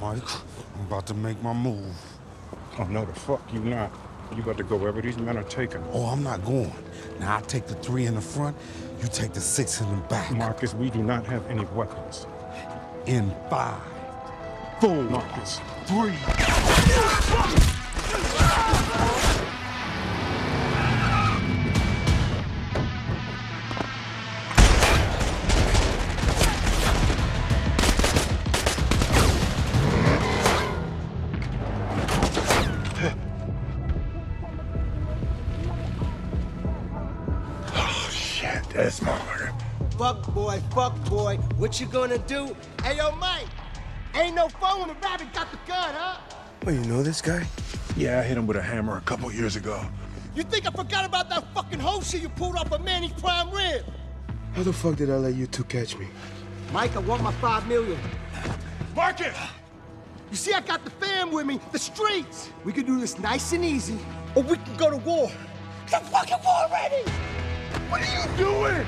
Mike. I'm about to make my move. Oh, no, the fuck you not. You got to go wherever these men are taking. Oh, I'm not going. Now, I take the three in the front, you take the six in the back. Marcus, we do not have any weapons. In five, four, Marcus. three. Oh, shit, that's my motherfucker. Fuck boy, fuck boy. What you gonna do? Hey yo, Mike. Ain't no phone when the rabbit got the gun, huh? Well, you know this guy? Yeah, I hit him with a hammer a couple years ago. You think I forgot about that fucking hoe shit you pulled off of Manny's prime rib? How the fuck did I let you two catch me? Mike, I want my five million. Marcus! You see, I got the fam with me, the streets. We can do this nice and easy, or we can go to war. The fucking war ready! What are you doing?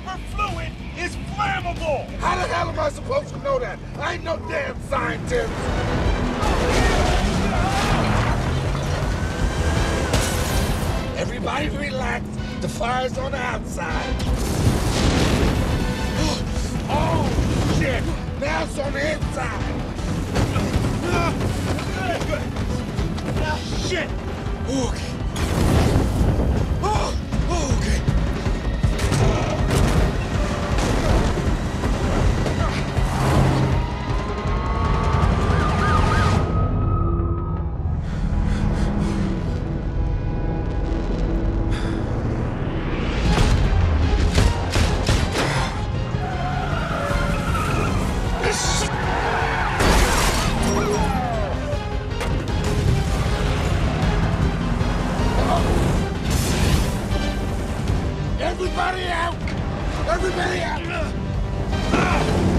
Windshield wiper fluid is flammable! How the hell am I supposed to know that? I ain't no damn scientist. Everybody relax. The fire's on the outside. Oh, shit. Now it's on the inside. Shit! Okay. Everybody out! Everybody out!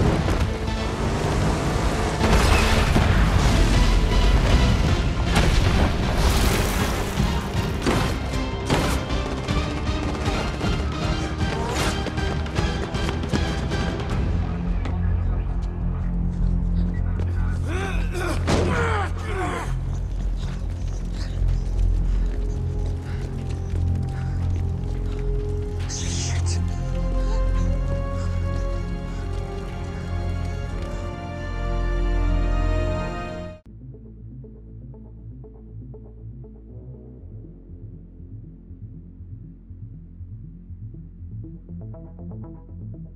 うん。